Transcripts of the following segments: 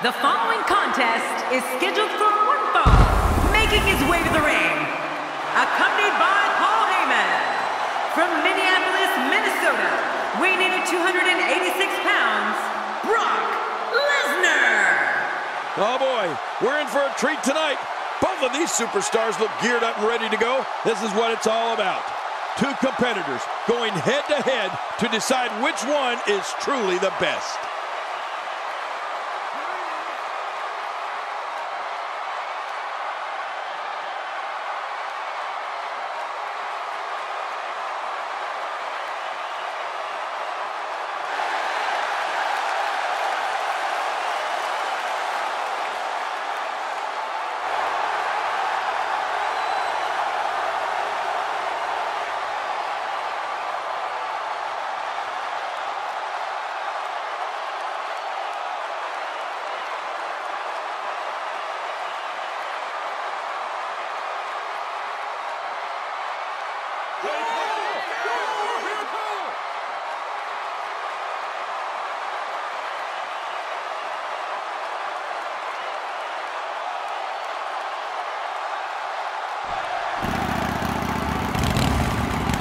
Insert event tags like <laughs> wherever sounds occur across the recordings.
The following contest is scheduled for one fall, making his way to the ring, accompanied by Paul Heyman. From Minneapolis, Minnesota, weighing in at 286 pounds, Brock Lesnar. Oh boy, we're in for a treat tonight. Both of these superstars look geared up and ready to go. This is what it's all about. Two competitors going head to head to decide which one is truly the best.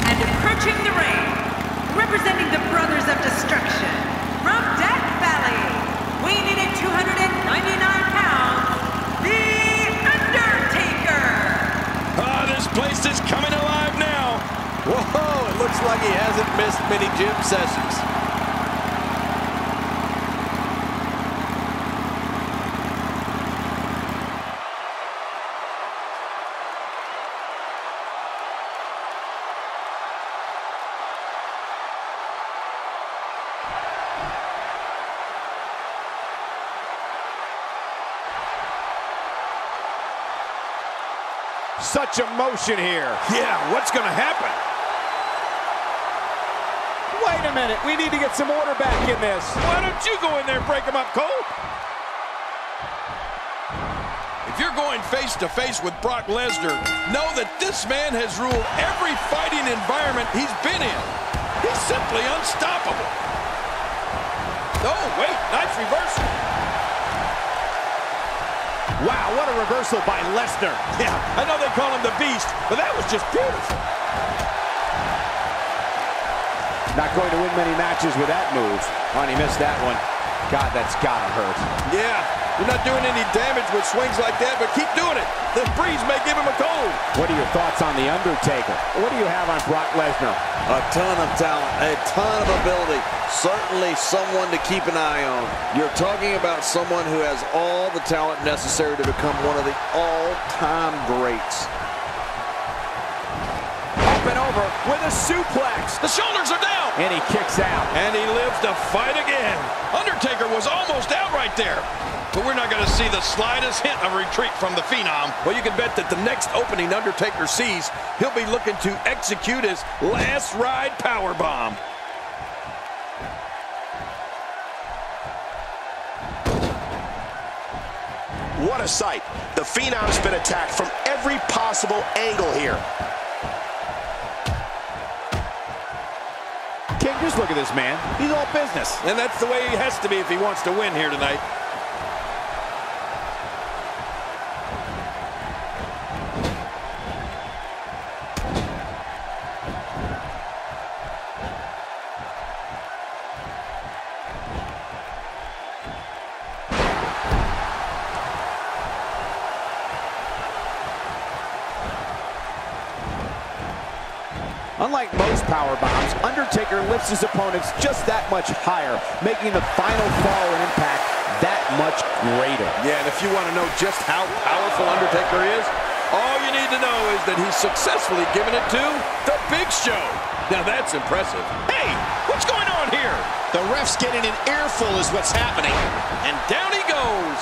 And approaching the ring, representing the Brothers of Destruction, from Death Valley, weighing in at 299 pounds, The Undertaker. Ah, this place is coming alive now. Whoa, it looks like he hasn't missed many gym sessions. Such emotion here. Yeah, what's going to happen? Wait a minute, we need to get some order back in this. Why don't you go in there and break him up, Cole? If you're going face to face with Brock Lesnar, know that this man has ruled every fighting environment he's been in. He's simply unstoppable. Oh, wait, nice reversal. Wow, what a reversal by Lesnar. Yeah, I know they call him the Beast, but that was just beautiful. Not going to win many matches with that move. Oh, he missed that one. God, that's gotta hurt. Yeah, you're not doing any damage with swings like that, but keep doing it. The breeze may give him a cold. What are your thoughts on The Undertaker? What do you have on Brock Lesnar? A ton of talent, a ton of ability. Certainly someone to keep an eye on. You're talking about someone who has all the talent necessary to become one of the all-time greats. Up and over with a suplex. The shoulders are down. And he kicks out. And he lives to fight again. Undertaker was almost out right there. But we're not going to see the slightest hint of retreat from the Phenom. Well, you can bet that the next opening Undertaker sees, he'll be looking to execute his last ride power bomb. What a sight. The Phenom's been attacked from every possible angle here. Just look at this man. He's all business. And that's the way he has to be if he wants to win here tonight. Unlike most power bombs, Undertaker lifts his opponents just that much higher, making the final fall and impact that much greater. Yeah, and if you want to know just how powerful Undertaker is, all you need to know is that he's successfully given it to The Big Show. Now that's impressive. Hey, what's going on here? The ref's getting an earful is what's happening. And down he goes.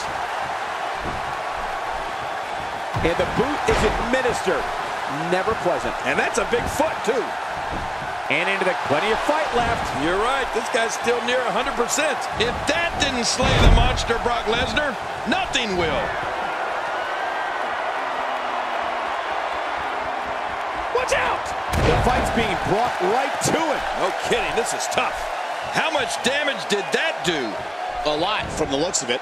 And the boot is administered. Never pleasant. And that's a big foot, too. And into the plenty of fight left. You're right. This guy's still near 100%. If that didn't slay the monster Brock Lesnar, nothing will. Watch out! The fight's being brought right to it. No kidding. This is tough. How much damage did that do? A lot from the looks of it.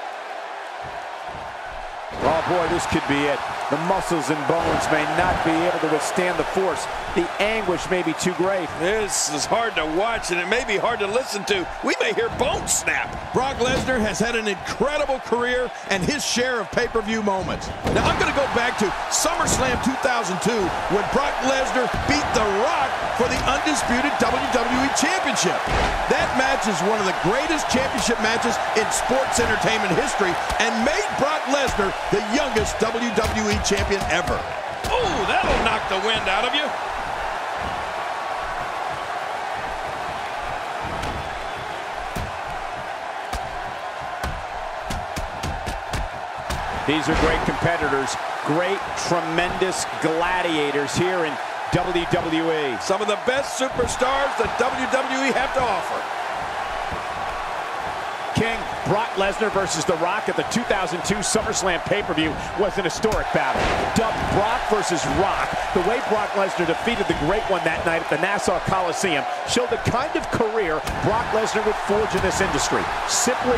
Boy, this could be it. The muscles and bones may not be able to withstand the force. The anguish may be too great. This is hard to watch, and it may be hard to listen to. We may hear bones snap. Brock Lesnar has had an incredible career and his share of pay-per-view moments. Now, I'm going to go back to SummerSlam 2002 when Brock Lesnar beat The Rock for the undisputed WWE Championship. That match is one of the greatest championship matches in sports entertainment history and made Brock Lesnar the youngest WWE champion ever. Oh, that'll knock the wind out of you. These are great competitors, great, tremendous gladiators here in WWE. Some of the best superstars that WWE have to offer. King, Brock Lesnar versus The Rock at the 2002 SummerSlam pay-per-view was an historic battle. Dubbed Brock versus Rock, the way Brock Lesnar defeated the Great One that night at the Nassau Coliseum showed the kind of career Brock Lesnar would forge in this industry. Simply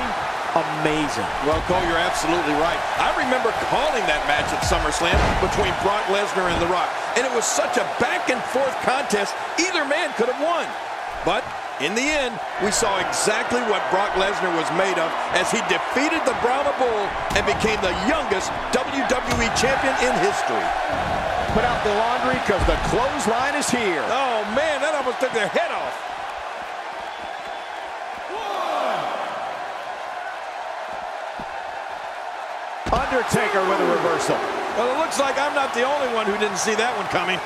amazing. Well, Cole, you're absolutely right. I remember calling that match at SummerSlam between Brock Lesnar and The Rock, and it was such a back-and-forth contest, either man could have won. But in the end, we saw exactly what Brock Lesnar was made of as he defeated the Brahma Bull and became the youngest WWE champion in history. Put out the laundry because the clothesline is here. Oh, man, that almost took their head off. Undertaker with a reversal. Well, it looks like I'm not the only one who didn't see that one coming.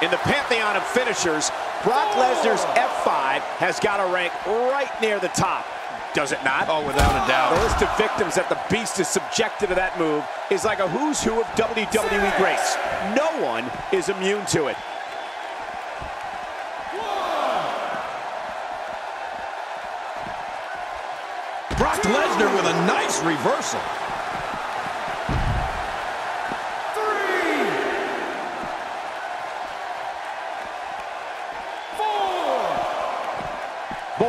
In the pantheon of finishers, Brock Lesnar's F5 has got to rank right near the top. Does it not? Oh, without a doubt. The list of victims that the Beast is subjected to that move is like a who's who of WWE greats. No one is immune to it. Brock Lesnar with a nice reversal.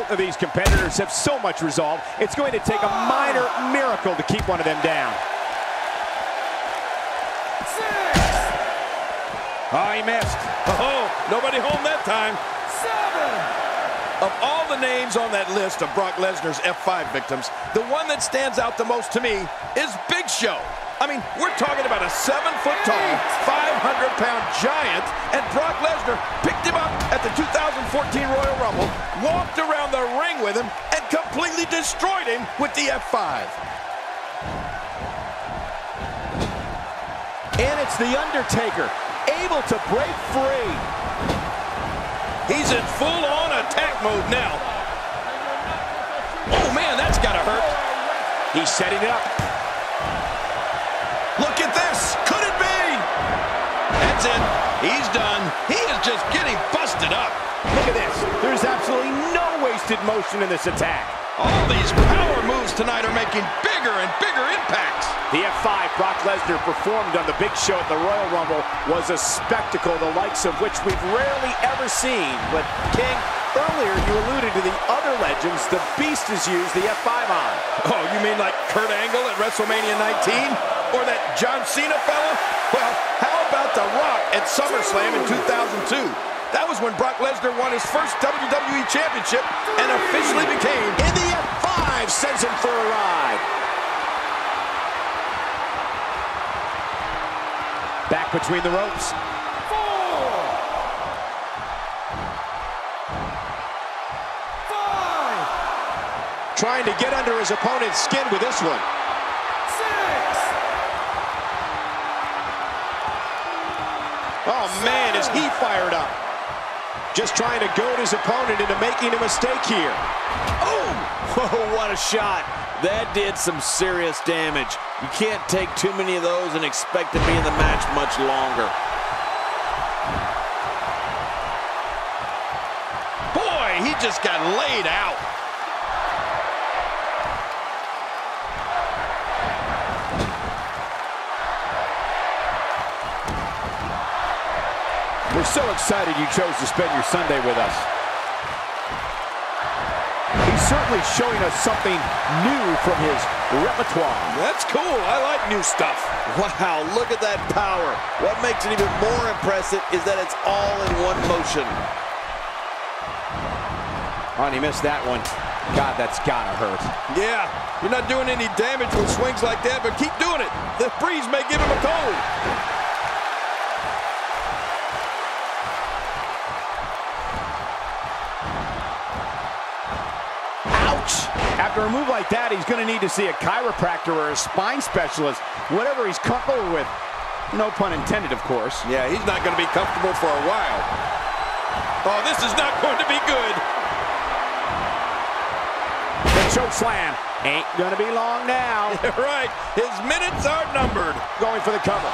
Both of these competitors have so much resolve, it's going to take a minor miracle to keep one of them down. Oh, he missed. Oh, nobody home that time. Of all the names on that list of Brock Lesnar's F5 victims, the one that stands out the most to me is Big Show. I mean, we're talking about a seven-foot-tall, 500-pound giant, and Brock Lesnar picked him up at the 2014 Royal Rumble, walked around the ring with him, and completely destroyed him with the F5. And it's The Undertaker, able to break free. He's in full-on attack mode now. Oh, man, that's got to hurt. He's setting it up. That's it. He's done. He is just getting busted up. Look at this. There's absolutely no wasted motion in this attack. All these power moves tonight are making bigger and bigger impacts. The F5 Brock Lesnar performed on the Big Show at the Royal Rumble was a spectacle the likes of which we've rarely ever seen. But King, earlier you alluded to the other legends the Beast has used the F5 on. Oh, you mean like Kurt Angle at WrestleMania 19? Or that John Cena fella? Well, how about The Rock at SummerSlam in 2002? That was when Brock Lesnar won his first WWE Championship and officially became... In the F5 sends him for a ride. Back between the ropes. Trying to get under his opponent's skin with this one. Oh, man, is he fired up. Just trying to goad his opponent into making a mistake here. Oh! <laughs> oh, what a shot. That did some serious damage. You can't take too many of those and expect to be in the match much longer. Boy, he just got laid out. We're so excited you chose to spend your Sunday with us. He's certainly showing us something new from his repertoire. That's cool. I like new stuff. Wow, look at that power. What makes it even more impressive is that it's all in one motion. Oh, and he missed that one. God, that's gotta hurt. Yeah, you're not doing any damage with swings like that, but keep doing it. The breeze may give him a cold. After a move like that, he's going to need to see a chiropractor or a spine specialist, whatever he's comfortable with. No pun intended, of course. Yeah, he's not going to be comfortable for a while. Oh, this is not going to be good. The choke slam ain't going to be long now. <laughs> right, his minutes are numbered. Going for the cover.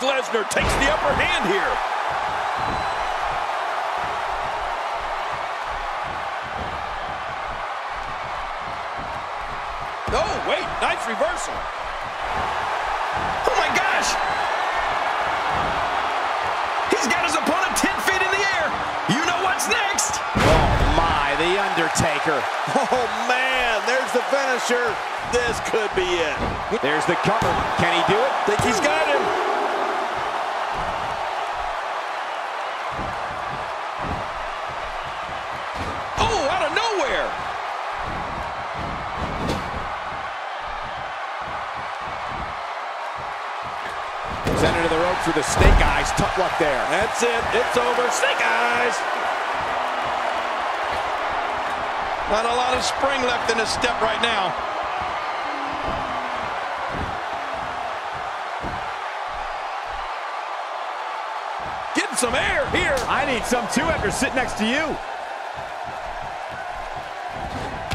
Brock Lesnar takes the upper hand here. Oh, wait, nice reversal. Oh my gosh! He's got his opponent 10 feet in the air. You know what's next. Oh, my, The Undertaker. Oh, man, there's the finisher. This could be it. There's the cover. Can he do it? Think he's got him. The ropes with the snake eyes. Tough luck there. That's it. It's over. Snake eyes. Not a lot of spring left in his step right now. Getting some air here. I need some too after sitting next to you.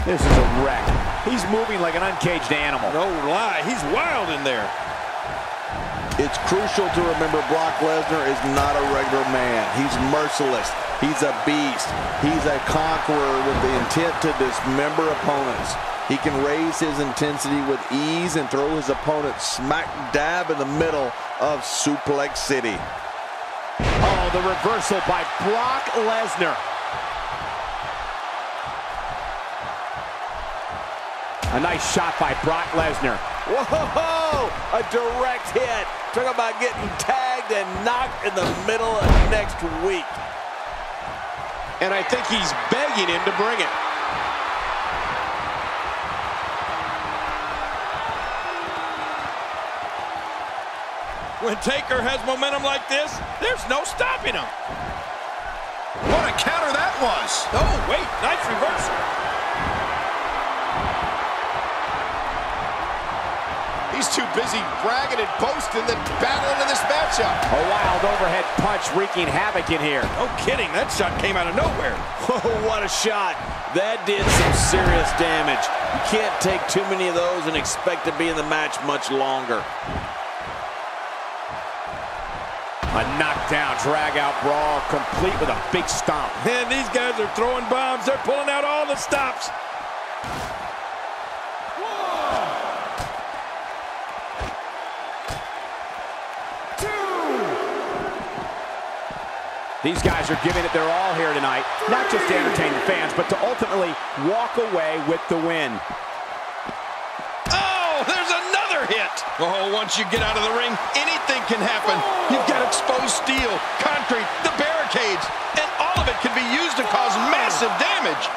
This is a wreck. He's moving like an uncaged animal. No lie. He's wild in there. It's crucial to remember Brock Lesnar is not a regular man. He's merciless. He's a beast. He's a conqueror with the intent to dismember opponents. He can raise his intensity with ease and throw his opponent smack dab in the middle of Suplex City. Oh, the reversal by Brock Lesnar. A nice shot by Brock Lesnar. Whoa! A direct hit. Talk about getting tagged and knocked in the middle of next week. And I think he's begging him to bring it. When Taker has momentum like this, there's no stopping him. What a counter that was. Oh, wait, nice reversal. He's too busy bragging and boasting than battling in this matchup. A wild overhead punch wreaking havoc in here. No kidding, that shot came out of nowhere. <laughs> Oh, what a shot. That did some serious damage. You can't take too many of those and expect to be in the match much longer. A knockdown, drag-out brawl, complete with a big stomp. Man, these guys are throwing bombs. They're pulling out all the stops. These guys are giving it their all here tonight, not just to entertain the fans, but to ultimately walk away with the win. Oh, there's another hit. Oh, once you get out of the ring, anything can happen. You've got exposed steel, concrete, the barricades, and all of it can be used to cause massive damage.